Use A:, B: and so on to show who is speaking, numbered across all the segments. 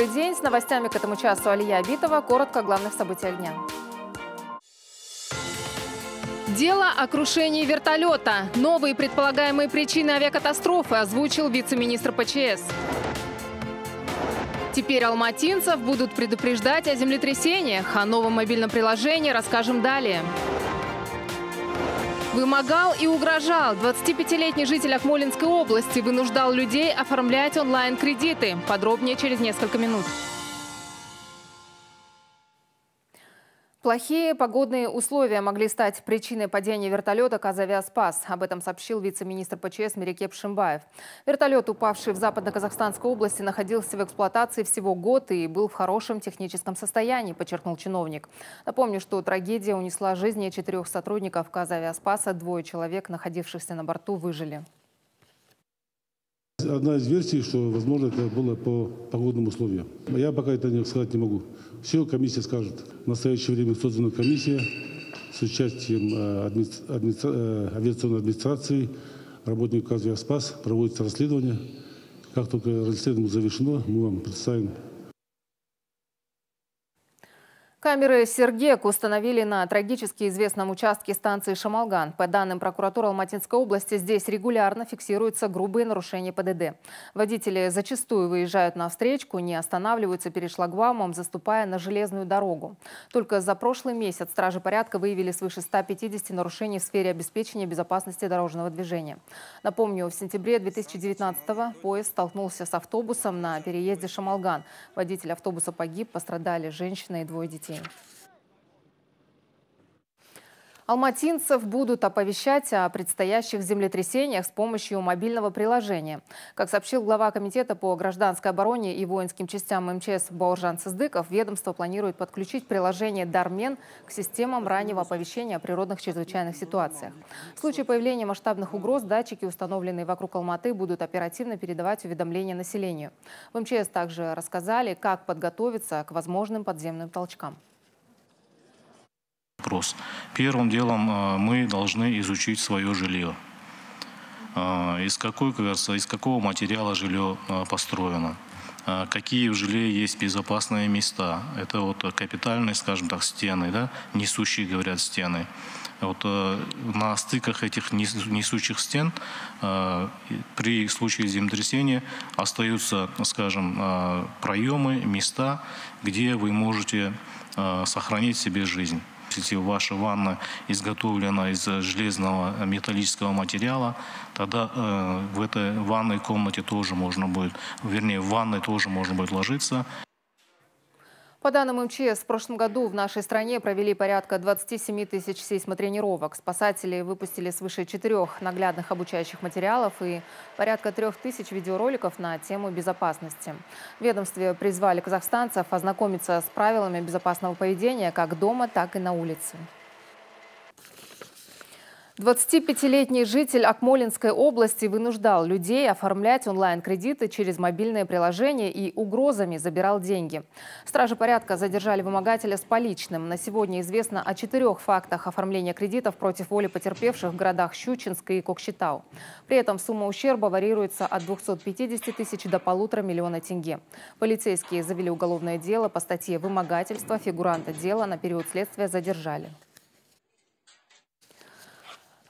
A: Добрый день. С новостями к этому часу Алия Абитова. Коротко о главных событиях дня. Дело о крушении вертолета. Новые предполагаемые причины авиакатастрофы озвучил вице-министр ПЧС. Теперь алматинцев будут предупреждать о землетрясениях. О новом мобильном приложении расскажем далее. Вымогал и угрожал. 25-летний житель Акмолинской области вынуждал людей оформлять онлайн-кредиты. Подробнее через несколько минут. Плохие погодные условия могли стать причиной падения вертолета «Казавиаспас». Об этом сообщил вице-министр ПЧС Мерекеп Шимбаев. Вертолет, упавший в западно-казахстанской области, находился в эксплуатации всего год и был в хорошем техническом состоянии, подчеркнул чиновник. Напомню, что трагедия унесла жизни четырех сотрудников «Казавиаспаса». Двое человек, находившихся на борту, выжили.
B: Одна из версий, что, возможно, это было по погодным условиям. Я пока это сказать не могу. Все комиссия скажет. В настоящее время создана комиссия с участием э, адми... Адми... Э, авиационной администрации, работников «Авиаспас». Проводится расследование. Как только расследование завершено, мы вам представим
A: Камеры Сергек установили на трагически известном участке станции Шамалган. По данным прокуратуры Алматинской области, здесь регулярно фиксируются грубые нарушения ПДД. Водители зачастую выезжают на встречку, не останавливаются перед шлагбаумом, заступая на железную дорогу. Только за прошлый месяц стражи порядка выявили свыше 150 нарушений в сфере обеспечения безопасности дорожного движения. Напомню, в сентябре 2019-го поезд столкнулся с автобусом на переезде Шамалган. Водитель автобуса погиб, пострадали женщина и двое детей детей. Алматинцев будут оповещать о предстоящих землетрясениях с помощью мобильного приложения. Как сообщил глава Комитета по гражданской обороне и воинским частям МЧС Бауржан Сыздыков, ведомство планирует подключить приложение «Дармен» к системам раннего оповещения о природных чрезвычайных ситуациях. В случае появления масштабных угроз датчики, установленные вокруг Алматы, будут оперативно передавать уведомления населению. В МЧС также рассказали, как подготовиться к возможным подземным толчкам
C: вопрос. Первым делом э, мы должны изучить свое жилье. Э, из, какой, из какого материала жилье э, построено. Какие в жилье есть безопасные места. Это вот капитальные, скажем так, стены, да? несущие, говорят, стены. Вот на стыках этих несущих стен при случае землетрясения остаются, скажем, проемы, места, где вы можете сохранить себе жизнь. Если ваша ванна изготовлена из железного металлического материала, тогда э, в этой ванной комнате тоже можно будет, вернее, в ванной тоже можно будет ложиться.
A: По данным МЧС, в прошлом году в нашей стране провели порядка 27 тысяч сейсмотренировок. Спасатели выпустили свыше четырех наглядных обучающих материалов и порядка трех тысяч видеороликов на тему безопасности. В ведомстве призвали казахстанцев ознакомиться с правилами безопасного поведения как дома, так и на улице. 25-летний житель Акмолинской области вынуждал людей оформлять онлайн-кредиты через мобильное приложение и угрозами забирал деньги. Стражи порядка задержали вымогателя с поличным. На сегодня известно о четырех фактах оформления кредитов против воли потерпевших в городах Щучинск и Кокшетау. При этом сумма ущерба варьируется от 250 тысяч до полутора миллиона тенге. Полицейские завели уголовное дело по статье «Вымогательство». Фигуранта дела на период следствия задержали.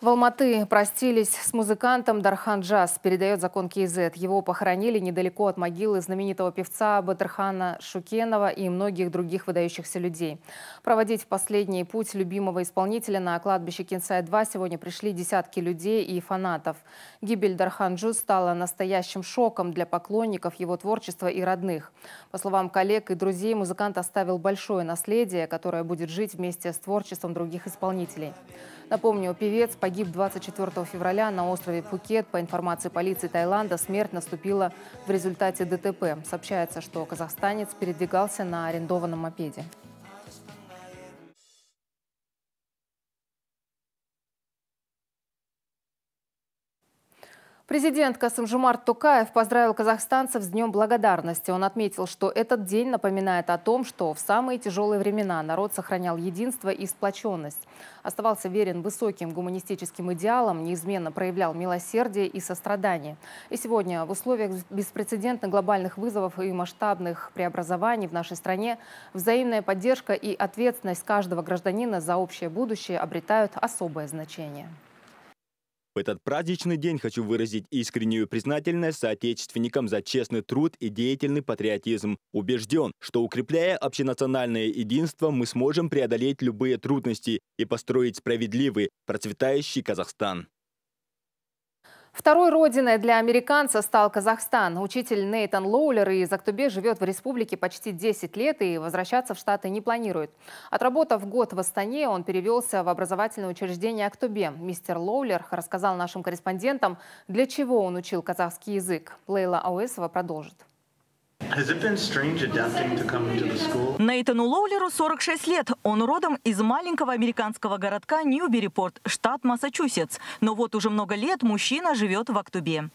A: В Алматы простились с музыкантом Дархан Джаз, передает закон КИЗ. Его похоронили недалеко от могилы знаменитого певца Батырхана Шукенова и многих других выдающихся людей. Проводить последний путь любимого исполнителя на кладбище Кинсай-2 сегодня пришли десятки людей и фанатов. Гибель Дархан Джуз стала настоящим шоком для поклонников его творчества и родных. По словам коллег и друзей, музыкант оставил большое наследие, которое будет жить вместе с творчеством других исполнителей. Напомню, певец погиб 24 февраля на острове Пхукет. По информации полиции Таиланда, смерть наступила в результате ДТП. Сообщается, что казахстанец передвигался на арендованном мопеде. Президент Касымжумарт Тукаев поздравил казахстанцев с Днем Благодарности. Он отметил, что этот день напоминает о том, что в самые тяжелые времена народ сохранял единство и сплоченность. Оставался верен высоким гуманистическим идеалам, неизменно проявлял милосердие и сострадание. И сегодня в условиях беспрецедентных глобальных вызовов и масштабных преобразований в нашей стране взаимная поддержка и ответственность каждого гражданина за общее будущее обретают особое значение.
D: В этот праздничный день хочу выразить искреннюю признательность соотечественникам за честный труд и деятельный патриотизм. Убежден, что укрепляя общенациональное единство, мы сможем преодолеть любые трудности и построить справедливый, процветающий Казахстан.
A: Второй родиной для американца стал Казахстан. Учитель Нейтан Лоулер из Актубе живет в республике почти 10 лет и возвращаться в Штаты не планирует. Отработав год в Астане, он перевелся в образовательное учреждение Актубе. Мистер Лоулер рассказал нашим корреспондентам, для чего он учил казахский язык. Лейла Ауэсова продолжит.
E: Нейтану Лоулеру 46 лет. Он родом из маленького американского городка Ньюберипорт, штат Массачусетс. Но вот уже много лет мужчина живет в Актубе.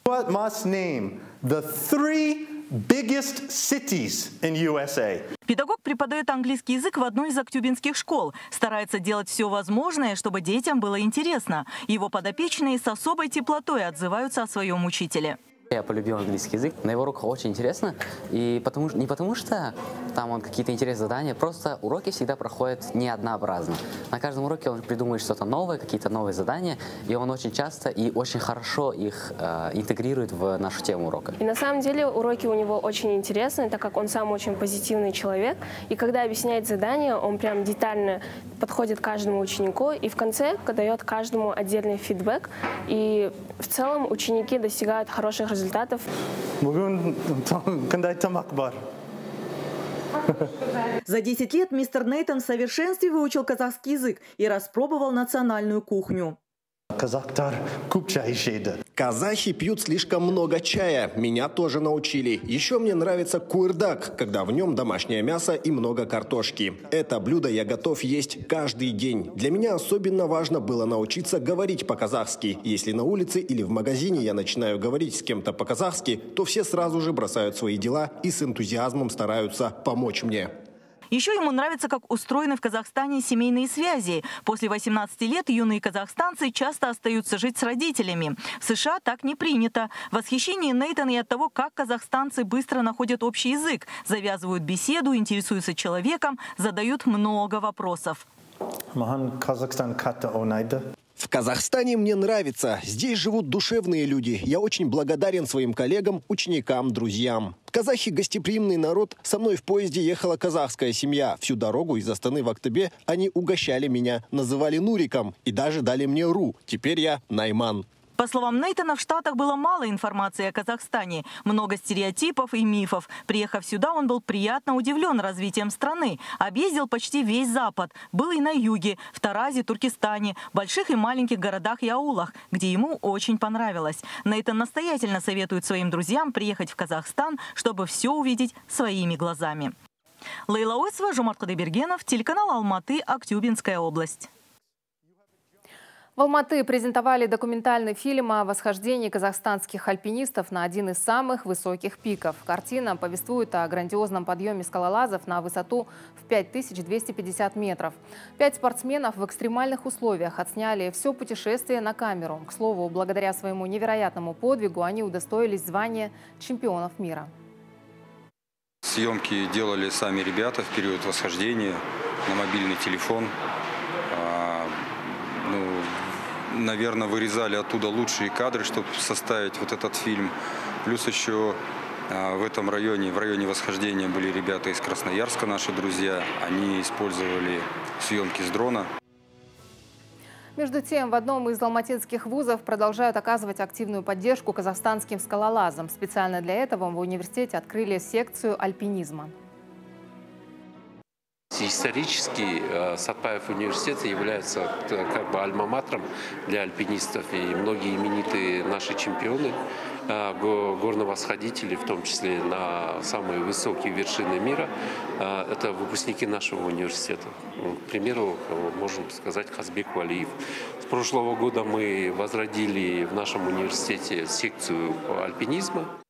E: Педагог преподает английский язык в одной из актюбинских школ. Старается делать все возможное, чтобы детям было интересно. Его подопечные с особой теплотой отзываются о своем учителе.
F: Я полюбил английский язык. На его уроках очень интересно. И потому, не потому что там он какие-то интересные задания, просто уроки всегда проходят не однообразно. На каждом уроке он придумывает что-то новое, какие-то новые задания, и он очень часто и очень хорошо их э, интегрирует в нашу тему урока.
G: И на самом деле уроки у него очень интересные, так как он сам очень позитивный человек. И когда объясняет задания, он прям детально подходит каждому ученику и в конце дает каждому отдельный фидбэк. И в целом ученики достигают хороших результатов.
H: За 10 лет мистер Нейтан в совершенстве выучил казахский язык и распробовал национальную кухню.
I: Казахи пьют слишком много чая. Меня тоже научили. Еще мне нравится куырдак, когда в нем домашнее мясо и много картошки. Это блюдо я готов есть каждый день. Для меня особенно важно было научиться говорить по-казахски. Если на улице или в магазине я начинаю говорить с кем-то по-казахски, то все сразу же бросают свои дела и с энтузиазмом стараются помочь мне.
E: Еще ему нравится, как устроены в Казахстане семейные связи. После 18 лет юные казахстанцы часто остаются жить с родителями. В США так не принято. Восхищение Нейтана и от того, как казахстанцы быстро находят общий язык, завязывают беседу, интересуются человеком, задают много вопросов.
I: В Казахстане мне нравится. Здесь живут душевные люди. Я очень благодарен своим коллегам, ученикам, друзьям. Казахи – гостеприимный народ. Со мной в поезде ехала казахская семья. Всю дорогу из Астаны в Актыбе они угощали меня, называли Нуриком и даже дали мне Ру. Теперь я Найман.
E: По словам Нейтана, в Штатах было мало информации о Казахстане, много стереотипов и мифов. Приехав сюда, он был приятно удивлен развитием страны. Объездил почти весь Запад. Был и на юге, в Таразе, Туркестане, больших и маленьких городах и аулах, где ему очень понравилось. Нейтан настоятельно советует своим друзьям приехать в Казахстан, чтобы все увидеть своими глазами. Лейла Ойсова, Жумарт Кадыбергенов, телеканал Алматы, Актюбинская область.
A: В Алматы презентовали документальный фильм о восхождении казахстанских альпинистов на один из самых высоких пиков. Картина повествует о грандиозном подъеме скалолазов на высоту в 5250 метров. Пять спортсменов в экстремальных условиях отсняли все путешествие на камеру. К слову, благодаря своему невероятному подвигу они удостоились звания чемпионов мира.
J: Съемки делали сами ребята в период восхождения на мобильный телефон. Наверное, вырезали оттуда лучшие кадры, чтобы составить вот этот фильм. Плюс еще а, в этом районе, в районе восхождения были ребята из Красноярска, наши друзья. Они использовали съемки с дрона.
A: Между тем, в одном из алматинских вузов продолжают оказывать активную поддержку казахстанским скалолазам. Специально для этого в университете открыли секцию альпинизма.
K: Исторически э, Сатпаев университет является э, как бы альма-матром для альпинистов. И многие именитые наши чемпионы горновосходителей, в том числе на самые высокие вершины мира, это выпускники нашего университета. К примеру, можем сказать, Хазбек Валиев. С прошлого года мы возродили в нашем университете секцию альпинизма.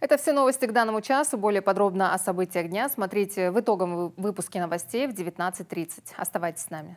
A: Это все новости к данному часу. Более подробно о событиях дня смотрите в итоговом выпуске новостей в 19.30. Оставайтесь с нами.